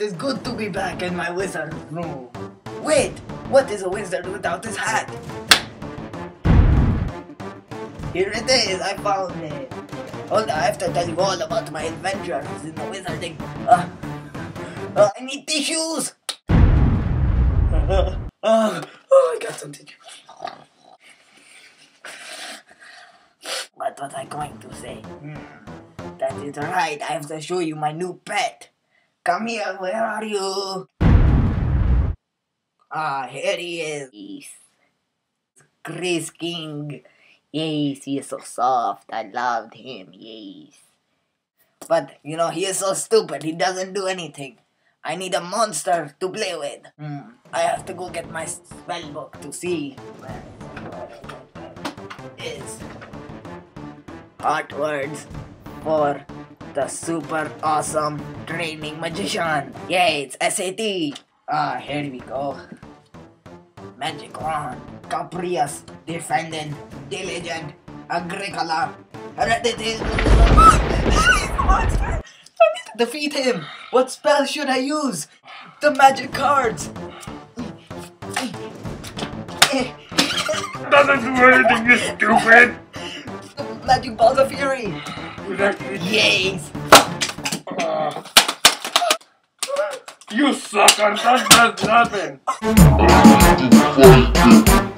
It is good to be back in my wizard room. Wait, what is a wizard without his hat? Here it is, I found it. Hold on, I have to tell you all about my adventures in the wizarding. Uh, uh, I need tissues! Uh, uh, oh, I got some tissues. What was I going to say? Hmm. That is right, I have to show you my new pet. Come here, where are you? Ah, here he is. Yes. Chris King. Yes, he is so soft. I loved him, yes. But, you know, he is so stupid. He doesn't do anything. I need a monster to play with. Hmm. I have to go get my spell book to see where is hot words for the super awesome training magician. Yay, it's SAT. Ah, here we go. Magic wand, caprious, defendant, diligent, agricola, hereditary. I need to defeat him. What spell should I use? The magic cards. Doesn't do anything, you stupid! Magic balls of fury. Yes. You sucker, that does nothing!